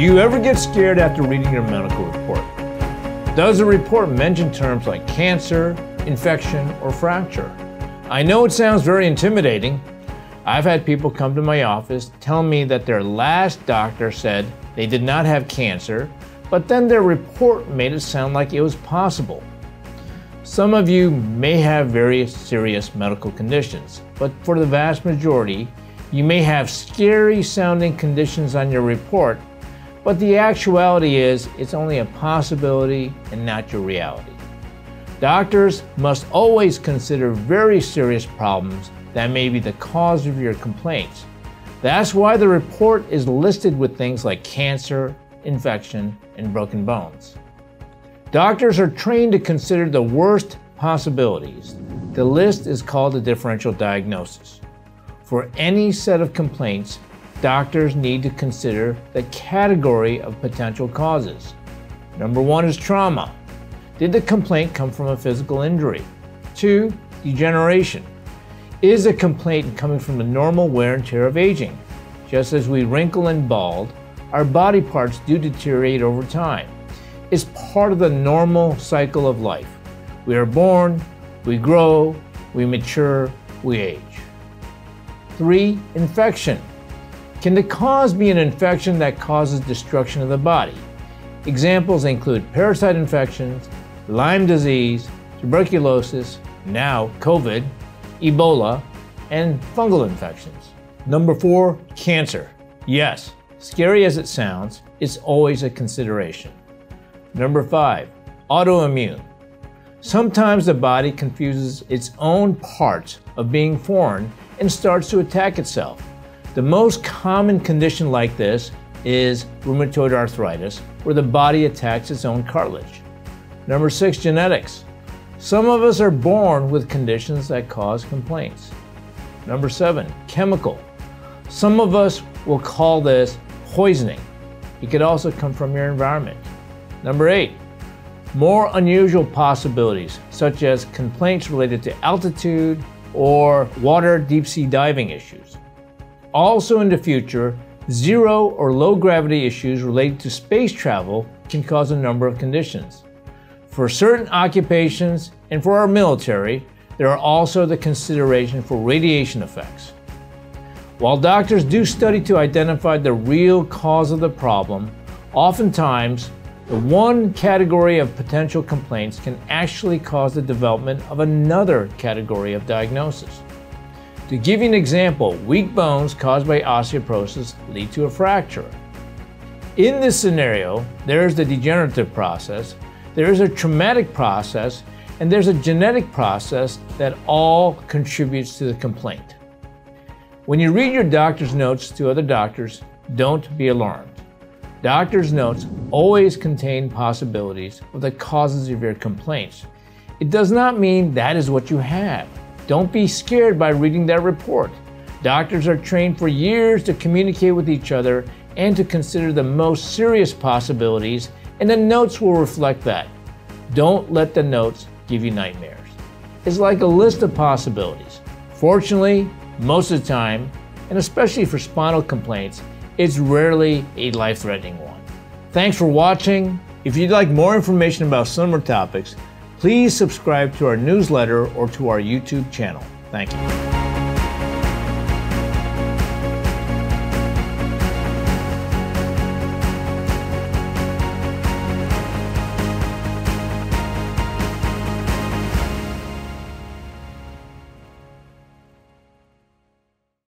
Do you ever get scared after reading your medical report? Does the report mention terms like cancer, infection, or fracture? I know it sounds very intimidating. I've had people come to my office tell me that their last doctor said they did not have cancer, but then their report made it sound like it was possible. Some of you may have very serious medical conditions, but for the vast majority, you may have scary sounding conditions on your report, but the actuality is it's only a possibility and not your reality. Doctors must always consider very serious problems that may be the cause of your complaints. That's why the report is listed with things like cancer, infection, and broken bones. Doctors are trained to consider the worst possibilities. The list is called a differential diagnosis. For any set of complaints, doctors need to consider the category of potential causes. Number one is trauma. Did the complaint come from a physical injury? Two, degeneration. Is a complaint coming from the normal wear and tear of aging? Just as we wrinkle and bald, our body parts do deteriorate over time. It's part of the normal cycle of life. We are born, we grow, we mature, we age. Three, infection. Can the cause be an infection that causes destruction of the body? Examples include parasite infections, Lyme disease, tuberculosis, now COVID, Ebola, and fungal infections. Number four, cancer. Yes, scary as it sounds, it's always a consideration. Number five, autoimmune. Sometimes the body confuses its own parts of being foreign and starts to attack itself. The most common condition like this is rheumatoid arthritis, where the body attacks its own cartilage. Number six, genetics. Some of us are born with conditions that cause complaints. Number seven, chemical. Some of us will call this poisoning. It could also come from your environment. Number eight, more unusual possibilities, such as complaints related to altitude or water deep sea diving issues. Also in the future, zero or low gravity issues related to space travel can cause a number of conditions. For certain occupations and for our military, there are also the consideration for radiation effects. While doctors do study to identify the real cause of the problem, oftentimes the one category of potential complaints can actually cause the development of another category of diagnosis. To give you an example, weak bones caused by osteoporosis lead to a fracture. In this scenario, there is the degenerative process, there is a traumatic process, and there's a genetic process that all contributes to the complaint. When you read your doctor's notes to other doctors, don't be alarmed. Doctor's notes always contain possibilities of the causes of your complaints. It does not mean that is what you have. Don't be scared by reading that report. Doctors are trained for years to communicate with each other and to consider the most serious possibilities and the notes will reflect that. Don't let the notes give you nightmares. It's like a list of possibilities. Fortunately, most of the time, and especially for spinal complaints, it's rarely a life threatening one. Thanks for watching. If you'd like more information about similar topics, please subscribe to our newsletter or to our YouTube channel. Thank you.